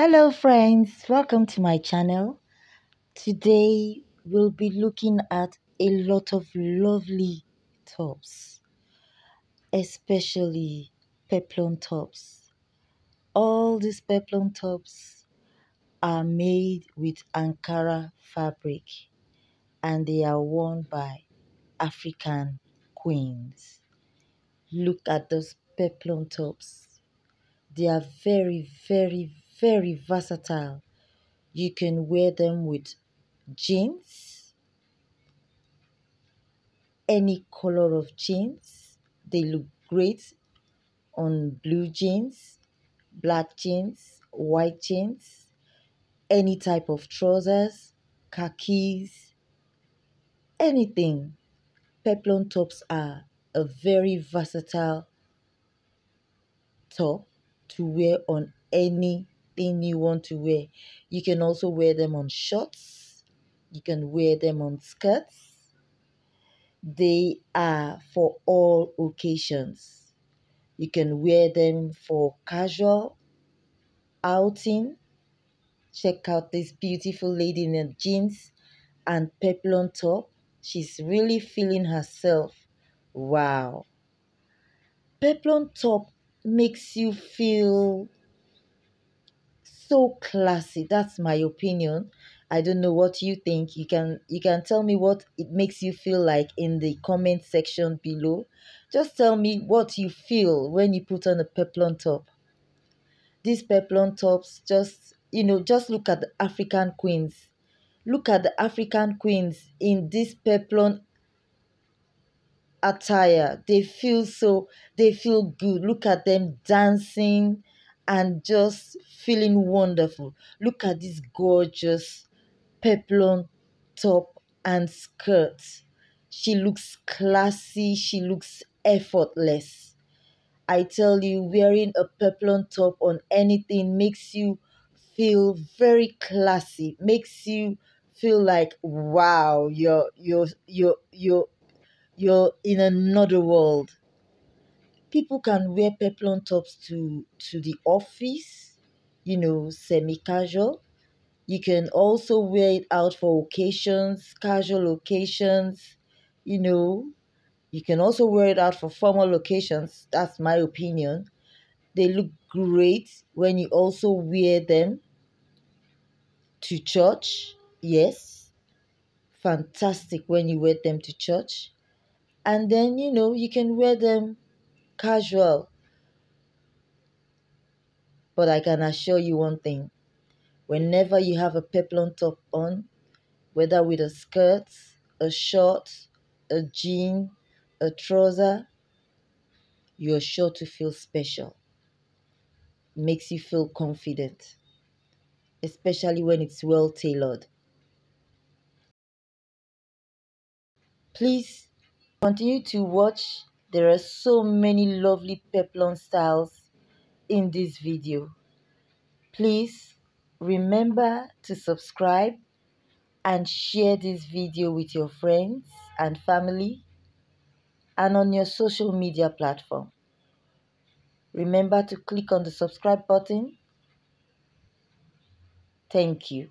Hello friends, welcome to my channel. Today we'll be looking at a lot of lovely tops, especially peplum tops. All these peplum tops are made with Ankara fabric and they are worn by African queens. Look at those peplum tops. They are very, very, very versatile. You can wear them with jeans, any color of jeans. They look great on blue jeans, black jeans, white jeans, any type of trousers, khakis, anything. Peplum tops are a very versatile top to wear on any anything you want to wear. You can also wear them on shorts. You can wear them on skirts. They are for all occasions. You can wear them for casual outing. Check out this beautiful lady in her jeans and peplum top. She's really feeling herself. Wow. Peplum top makes you feel so classy. That's my opinion. I don't know what you think. You can you can tell me what it makes you feel like in the comment section below. Just tell me what you feel when you put on a peplum top. These peplum tops just you know just look at the African queens. Look at the African queens in this peplum attire. They feel so they feel good. Look at them dancing and just feeling wonderful. Look at this gorgeous peplum top and skirt. She looks classy, she looks effortless. I tell you, wearing a peplum top on anything makes you feel very classy, makes you feel like wow, you're you're you're you're you're in another world. People can wear peplum tops to to the office, you know, semi-casual. You can also wear it out for occasions, casual occasions, you know. You can also wear it out for formal occasions. That's my opinion. They look great when you also wear them to church. Yes. Fantastic when you wear them to church. And then, you know, you can wear them casual but I can assure you one thing whenever you have a peplum top on, whether with a skirt, a short, a jean, a trouser, you're sure to feel special. Makes you feel confident, especially when it's well tailored. Please continue to watch. There are so many lovely peplum styles in this video. Please remember to subscribe and share this video with your friends and family and on your social media platform. Remember to click on the subscribe button. Thank you.